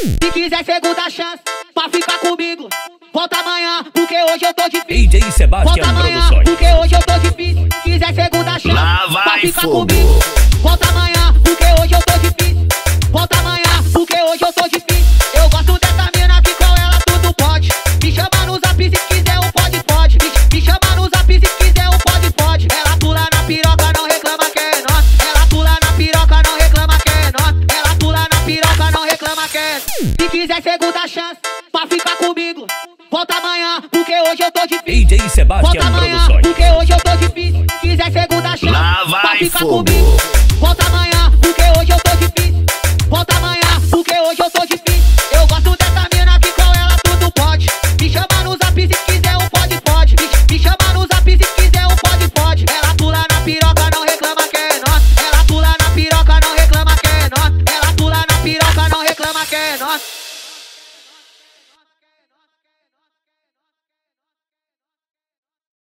Se quiser segunda chance pra ficar comigo, volta amanhã, porque hoje eu tô difícil. DJ Sebastião volta amanhã, porque hoje eu tô difícil. Se quiser segunda chance pra ficar fogo. comigo. chance. Se quiser segunda chance, pra ficar comigo. Volta amanhã, porque hoje eu tô difícil. Volta amanhã, porque hoje eu tô difícil. Se quiser segunda chance, pra ficar comigo. not?